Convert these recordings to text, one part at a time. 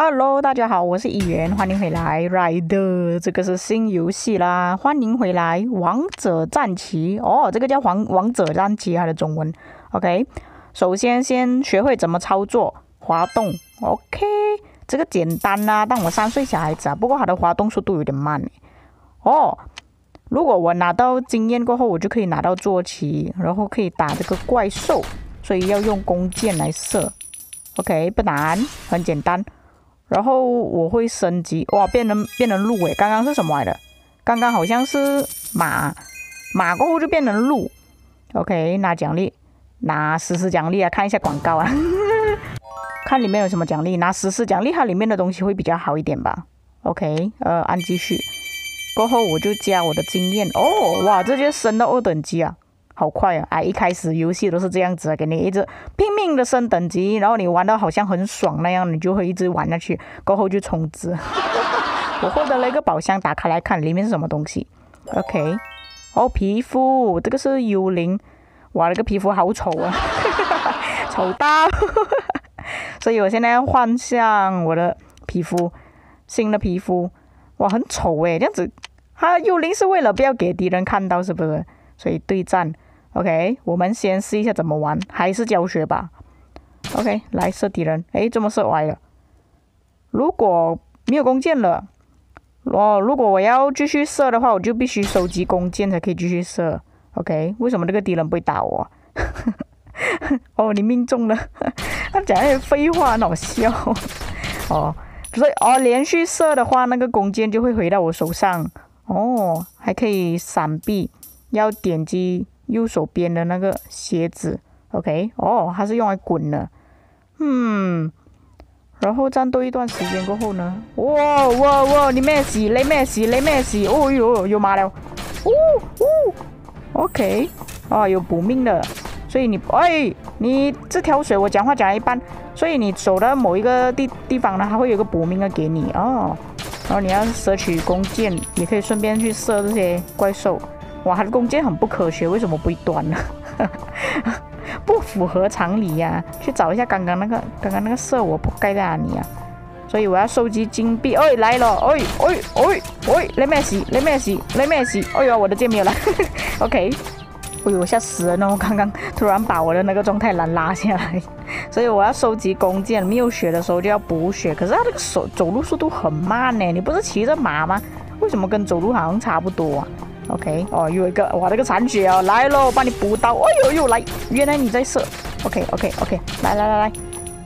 Hello，大家好，我是议员，欢迎回来。Rider，这个是新游戏啦，欢迎回来。王者战旗哦，这个叫王王者战旗，它的中文。OK，首先先学会怎么操作滑动。OK，这个简单啦，但我三岁小孩子啊，不过它的滑动速度有点慢。哦，如果我拿到经验过后，我就可以拿到坐骑，然后可以打这个怪兽，所以要用弓箭来射。OK，不难，很简单。然后我会升级，哇，变成变成鹿诶，刚刚是什么来的？刚刚好像是马，马过后就变成鹿。OK，拿奖励，拿实时奖励啊，看一下广告啊，看里面有什么奖励，拿实时奖励，它里面的东西会比较好一点吧。OK，呃，按继续，过后我就加我的经验。哦，哇，这就升到二等级啊。好快啊！哎，一开始游戏都是这样子，给你一直拼命的升等级，然后你玩到好像很爽那样，你就会一直玩下去，过后就充值。我获得了一个宝箱，打开来看里面是什么东西。OK，哦，皮肤，这个是幽灵，哇，这个皮肤好丑啊，丑到，所以我现在要换上我的皮肤，新的皮肤，哇，很丑诶，这样子，它幽灵是为了不要给敌人看到，是不是？所以对战。OK，我们先试一下怎么玩，还是教学吧。OK，来射敌人。哎，这么射歪了。如果没有弓箭了，哦，如果我要继续射的话，我就必须收集弓箭才可以继续射。OK，为什么这个敌人不会打我？哦，你命中了。他讲那些废话，很好笑。哦，所以哦，连续射的话，那个弓箭就会回到我手上。哦，还可以闪避，要点击。右手边的那个鞋子，OK，哦，它是用来滚的，嗯，然后战斗一段时间过后呢，哇哇哇，你咩事？你咩事？你咩事？哦哟，又麻了，呜呜，OK，啊，有补命的，所以你，哎，你这条水我讲话讲一半，所以你走到某一个地地方呢，它会有个补命的给你哦，然后你要摄取弓箭，也可以顺便去射这些怪兽。哇，他的弓箭很不科学，为什么不会端呢？不符合常理呀！去找一下刚刚那个，刚刚那个射我不该在哪里啊？所以我要收集金币。哎，来了！哎哎哎哎，来咩事？来咩事？来咩事？哎呦，我的剑没有了。OK，哎呦，吓死人了！我刚刚突然把我的那个状态栏拉下来，所以我要收集弓箭。没有血的时候就要补血，可是他这个手走路速度很慢呢。你不是骑着马吗？为什么跟走路好像差不多啊？OK，哦，有一个，哇，这个残血啊，来喽，帮你补刀，哎呦呦，来，原来你在射，OK，OK，OK，来来来来，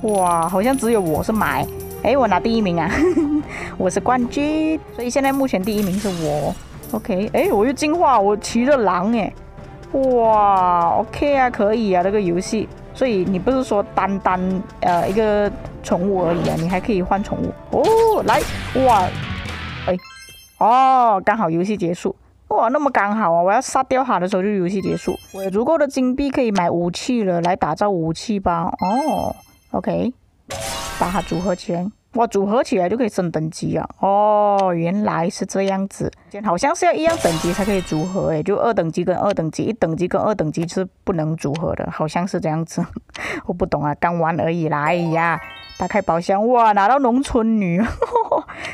哇，好像只有我是买，哎，我拿第一名啊，我是冠军，所以现在目前第一名是我，OK，哎，我又进化，我骑着狼，哎，哇，OK 啊，可以啊，这个游戏，所以你不是说单单呃一个宠物而已啊，你还可以换宠物，哦，来，哇，哎，哦，刚好游戏结束。哇，那么刚好啊！我要杀掉他的时候就游戏结束。我有足够的金币可以买武器了，来打造武器吧。哦，OK，把它组合起来。哇，组合起来就可以升等级啊！哦，原来是这样子。好像是要一样等级才可以组合诶，就二等级跟二等级，一等级跟二等级是不能组合的，好像是这样子。我不懂啊，刚玩而已啦。哎呀。打开宝箱，哇，拿到农村女，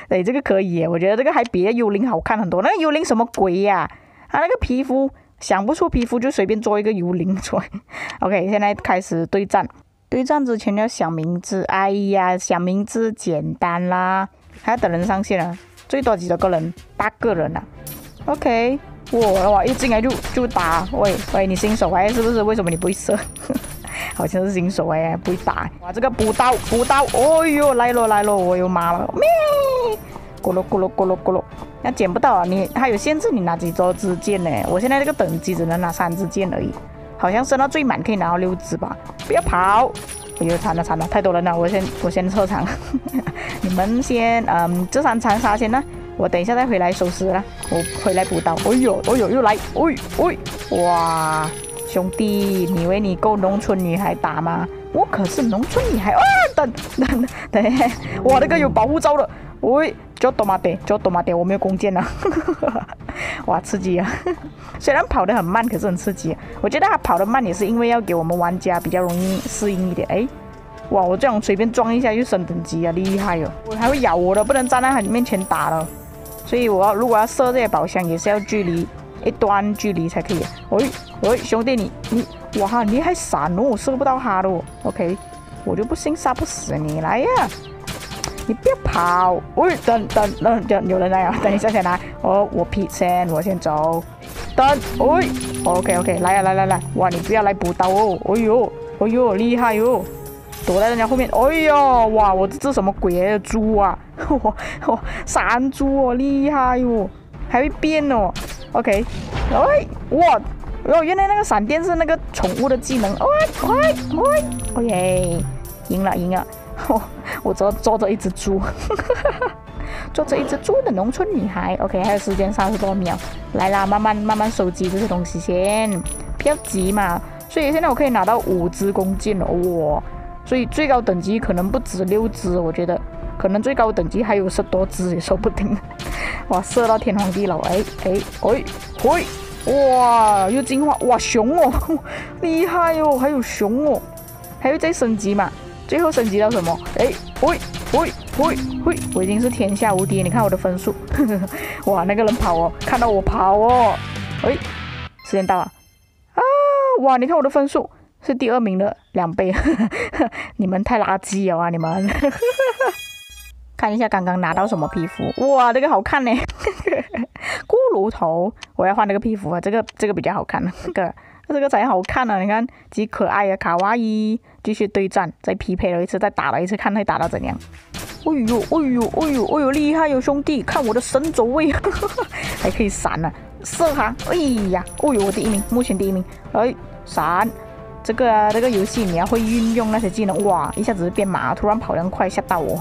哎，这个可以，我觉得这个还比幽灵好看很多。那个幽灵什么鬼呀？他那个皮肤想不出皮肤，就随便做一个幽灵出来。OK，现在开始对战。对战之前要想名字，哎呀，想名字简单啦，还要等人上线啊，最多几多个人？八个人啊。OK，哇哇，一进来就就打，喂喂，你新手哎，是不是？为什么你不会射？好像是新手哎，不会打哇！这个补刀补刀，哦哟，来了来了，我又麻了，咩！咕噜咕噜咕噜咕噜，那捡不到啊！你还有限制，你拿几支箭呢？我现在这个等级只能拿三支箭而已，好像升到最满可以拿到六支吧？不要跑！哎呦，惨了惨了，太多人了，我先我先撤场，你们先嗯，这三残杀先呢，我等一下再回来收拾了，我回来补刀。哎呦哎呦，又来，哎哎，哇！兄弟，你以为你够农村女孩打吗？我可是农村女孩啊！等等等，哇，那个有保护罩的，喂，叫多玛德，叫多玛德，我没有弓箭啊！哇，刺激啊！虽然跑得很慢，可是很刺激。我觉得他跑得慢也是因为要给我们玩家比较容易适应一点。哎，哇，我这样随便撞一下就升等级啊，厉害哟！我还会咬我的，不能站在他面前打了。所以我要如果要射这些宝箱，也是要距离一段距离才可以。喂喂，兄弟你你哇，你还闪哦，我射不到他的。OK，我就不信杀不死你，来呀！你不要跑！喂，等等等等，有人来啊！等一下先来，我我 P 先，我先走。等，喂，OK OK，来呀来来来，哇，你不要来补刀哦！哎呦哎呦，厉害哟！躲在人家后面，哎呦，哇，我这什么鬼猪啊？哇哇，山猪哦，厉害哟，还会变哦。OK，哎，哇，哦，原来那个闪电是那个宠物的技能。喂喂喂，OK，赢了赢了。我坐坐着一只猪，坐着一只猪的农村女孩。OK，还有时间三十多秒，来啦，慢慢慢慢收集这些东西先，不要急嘛。所以现在我可以拿到五只弓箭了，哇！所以最高等级可能不止六只，我觉得可能最高等级还有十多只也说不定。哇，射到天荒地老，哎哎哎，喂，哇，又进化，哇，熊哦，厉害哦，还有熊哦，还会再升级嘛？最后升级到什么？哎，喂喂喂喂，我已经是天下无敌！你看我的分数，哇，那个人跑哦，看到我跑哦，哎，时间到了啊！哇，你看我的分数是第二名的两倍，你们太垃圾了啊！你们，看一下刚刚拿到什么皮肤？哇，这个好看呢，骷髅头，我要换那个皮肤啊，这个这个比较好看，这个。这个才好看呢！你看，几可爱啊，卡哇伊！继续对战，再匹配了一次，再打了一次，看会打到怎样？哎呦，哎呦，哎呦，哎呦，厉害哟，兄弟！看我的神走位，还可以闪呢，射他！哎呀，哦呦，我第一名，目前第一名！哎，闪！这个啊，这个游戏你要会运用那些技能，哇，一下子变马，突然跑那么快，吓到我！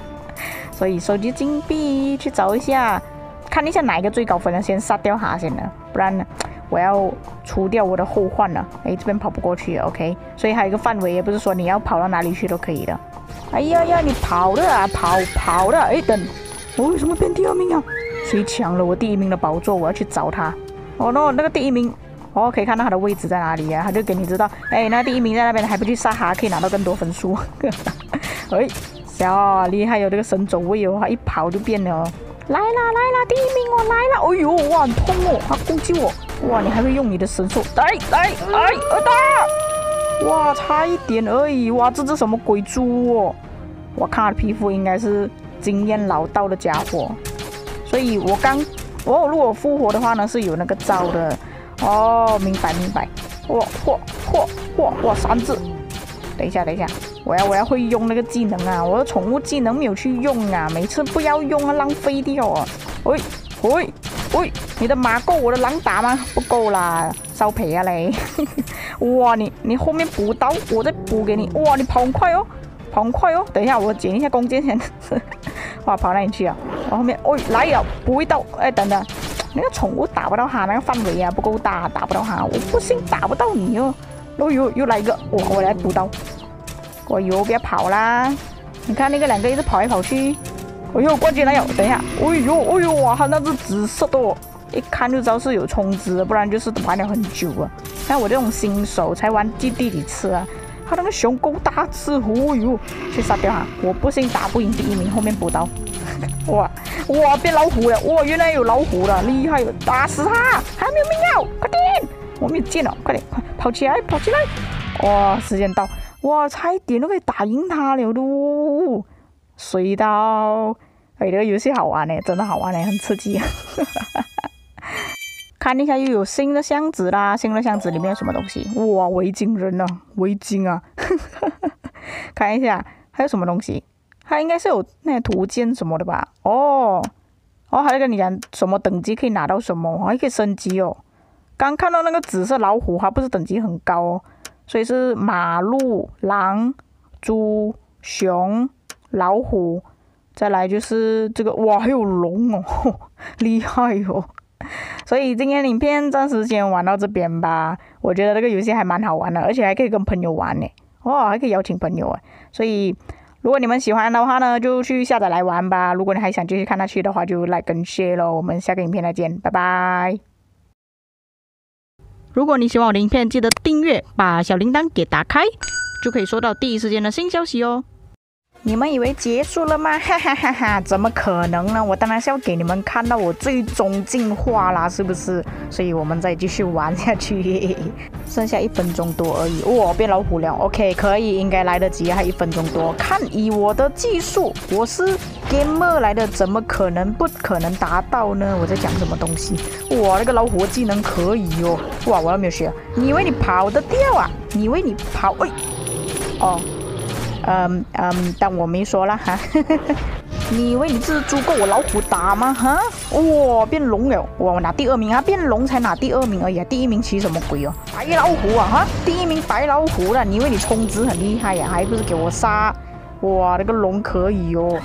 所以收集金币，去找一下，看一下哪一个最高分的，先杀掉他先呢，不然呢？我要除掉我的后患了，哎，这边跑不过去，OK，所以还有一个范围，也不是说你要跑到哪里去都可以的。哎呀呀，你跑的啊，跑跑的，哎，等，我为什么变第二名啊？谁抢了我第一名的宝座？我要去找他。哦，no，那个第一名，哦，可以看到他的位置在哪里呀？他就给你知道，哎，那第一名在那边，还不去杀他，可以拿到更多分数。哎，小厉害，有这个神走位哦，他一跑就变了。来啦来啦，第一名我来了！哎呦，哇，很痛哦，他攻击我。哇，你还会用你的神速？来来来，二打！哇，差一点而已！哇，这只什么鬼猪哦？我看他的皮肤应该是经验老道的家伙，所以我刚哦，如果复活的话呢，是有那个招的哦。明白明白。哇嚯嚯嚯哇，三只！等一下等一下，我要我要会用那个技能啊！我的宠物技能没有去用啊，每次不要用啊，浪费掉啊！喂喂。喂，你的马够我的狼打吗？不够啦，烧皮啊你！哇，你你后面补刀，我再补给你。哇，你跑很快哦，跑很快哦。等一下，我捡一下弓箭先。哇，跑哪里去啊？我后面，喂，来了，补一刀。哎，等等，那个宠物打不到他，那个范围啊不够大，打不到他。我不信打不到你哦。哦呦，又来一个，哇，我来补刀。我呦，不要跑啦！你看那个两个一直跑来跑去。哎呦，冠军男友，等一下！哎呦，哎呦，哇，他那只紫色的，一看就知道是有充值，不然就是玩了很久啊。像我这种新手才玩第第几次啊？他那个熊够大只，哦呦，去杀掉他！我不信打不赢第一名，后面补刀。哇哇，变老虎了！哇，原来有老虎了，厉害！打死他！还没有命要，快点！我没有剑了，快点，快跑起来，跑起来！哇，时间到！哇，差一点都可以打赢他了都。隧道。哎，这个游戏好玩呢，真的好玩呢，很刺激。看一下，又有新的箱子啦！新的箱子里面有什么东西？哇，围巾人啊，围巾啊！看一下还有什么东西？它应该是有那些图鉴什么的吧？哦，哦，还在跟你讲什么等级可以拿到什么，还可以升级哦。刚看到那个紫色老虎，它不是等级很高哦，所以是马、鹿、狼、猪、熊、老虎。再来就是这个哇，还有龙哦，厉害哟！所以今天影片暂时先玩到这边吧。我觉得这个游戏还蛮好玩的，而且还可以跟朋友玩呢。哇，还可以邀请朋友啊！所以如果你们喜欢的话呢，就去下载来玩吧。如果你还想继续看下去的话，就 like 跟 share 咯。我们下个影片再见，拜拜！如果你喜欢我的影片，记得订阅，把小铃铛给打开。就可以收到第一时间的新消息哦。你们以为结束了吗？哈哈哈哈！怎么可能呢？我当然是要给你们看到我最终进化啦，是不是？所以我们再继续玩下去，剩下一分钟多而已。哇，变老虎了。OK，可以，应该来得及，还一分钟多。看以我的技术，我是 gamer 来的，怎么可能不可能达到呢？我在讲什么东西？哇，那个老虎技能可以哦。哇，我还没有学。你以为你跑得掉啊？你以为你跑？哎，哦。嗯嗯，但我没说了哈。你以为你是猪够我老虎打吗？哈！哇，变龙了！哇，我拿第二名啊！变龙才拿第二名而已啊，第一名骑什么鬼哦？白老虎啊！哈！第一名白老虎了！你以为你充值很厉害呀？还不是给我杀！哇，那个龙可以哦！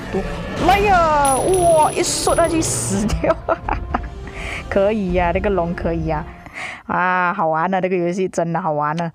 来呀！哇，一缩下去死掉！可以呀，那个龙可以呀！啊，好玩啊！这个游戏真的好玩呢。